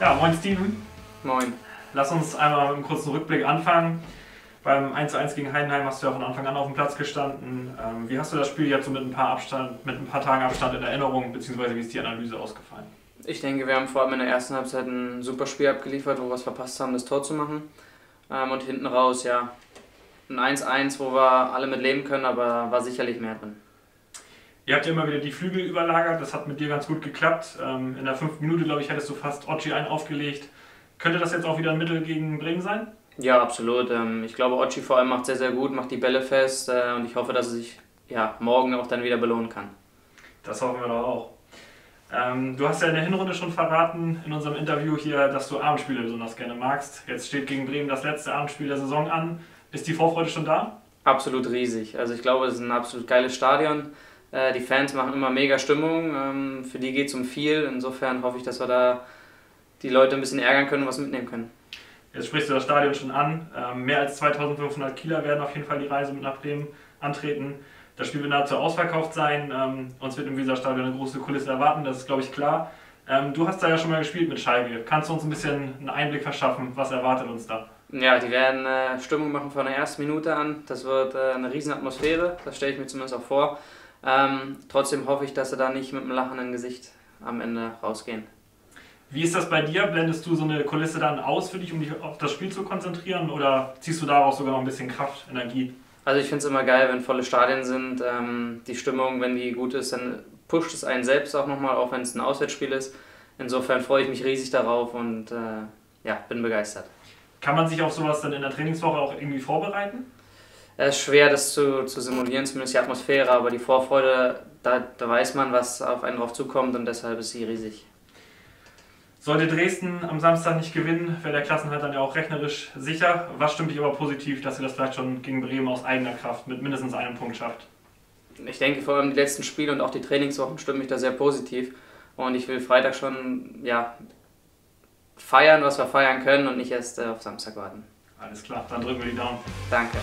Ja, moin Steven. Moin. Lass uns einmal mit einem kurzen Rückblick anfangen. Beim 1:1 gegen Heidenheim hast du ja von Anfang an auf dem Platz gestanden. Ähm, wie hast du das Spiel jetzt so mit ein paar, Abstand, mit ein paar Tagen Abstand in Erinnerung, beziehungsweise wie ist die Analyse ausgefallen? Ich denke, wir haben vor allem in der ersten Halbzeit ein super Spiel abgeliefert, wo wir es verpasst haben, das Tor zu machen. Ähm, und hinten raus, ja, ein 1-1, wo wir alle mit leben können, aber war sicherlich mehr drin. Ihr habt ja immer wieder die Flügel überlagert, das hat mit dir ganz gut geklappt. Ähm, in der fünften Minute, glaube ich, hättest du fast Ochi einen aufgelegt. Könnte das jetzt auch wieder ein Mittel gegen Bremen sein? Ja, absolut. Ähm, ich glaube, Ochi vor allem macht sehr, sehr gut, macht die Bälle fest äh, und ich hoffe, dass er sich ja, morgen auch dann wieder belohnen kann. Das hoffen wir doch auch. Ähm, du hast ja in der Hinrunde schon verraten in unserem Interview hier, dass du Abendspiele besonders gerne magst. Jetzt steht gegen Bremen das letzte Abendspiel der Saison an. Ist die Vorfreude schon da? Absolut riesig. Also ich glaube, es ist ein absolut geiles Stadion. Äh, die Fans machen immer mega Stimmung. Ähm, für die geht es um viel. Insofern hoffe ich, dass wir da die Leute ein bisschen ärgern können und was mitnehmen können. Jetzt sprichst du das Stadion schon an. Ähm, mehr als 2500 Kieler werden auf jeden Fall die Reise mit nach Bremen antreten. Das Spiel wird nahezu ausverkauft sein. Ähm, uns wird im Weserstadion eine große Kulisse erwarten, das ist, glaube ich, klar. du hast da ja schon mal gespielt mit Schalke. Kannst du uns ein bisschen einen Einblick verschaffen? Was erwartet uns da? Ja, die werden äh, Stimmung machen von der ersten Minute an. Das wird äh, eine riesen Atmosphäre, das stelle ich mir zumindest auch vor. Ähm, trotzdem hoffe ich, dass sie da nicht mit einem lachenden Gesicht am Ende rausgehen. Wie ist das bei dir? Blendest du so eine Kulisse dann aus für dich, um dich auf das Spiel zu konzentrieren? Oder ziehst du daraus sogar noch ein bisschen Kraft, Energie? Also ich finde es immer geil, wenn volle Stadien sind. Ähm, die Stimmung, wenn die gut ist, dann pusht es einen selbst auch nochmal, auch wenn es ein Auswärtsspiel ist. Insofern freue ich mich riesig darauf und äh, ja, bin begeistert. Kann man sich auf sowas dann in der Trainingswoche auch irgendwie vorbereiten? Es ist schwer, das zu, zu simulieren, zumindest die Atmosphäre, aber die Vorfreude, da, da weiß man, was auf einen drauf zukommt und deshalb ist sie riesig. Sollte Dresden am Samstag nicht gewinnen, wäre der Klassenhalt dann ja auch rechnerisch sicher. Was stimmt dich aber positiv, dass ihr das vielleicht schon gegen Bremen aus eigener Kraft mit mindestens einem Punkt schafft? Ich denke vor allem die letzten Spiele und auch die Trainingswochen stimmen mich da sehr positiv. Und ich will Freitag schon ja, feiern, was wir feiern können und nicht erst äh, auf Samstag warten. Alles klar, dann drücken wir die Daumen. Danke.